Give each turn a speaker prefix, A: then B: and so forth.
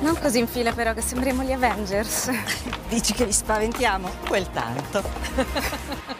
A: Non così in fila però che sembriamo gli Avengers.
B: Dici che li spaventiamo? Quel tanto.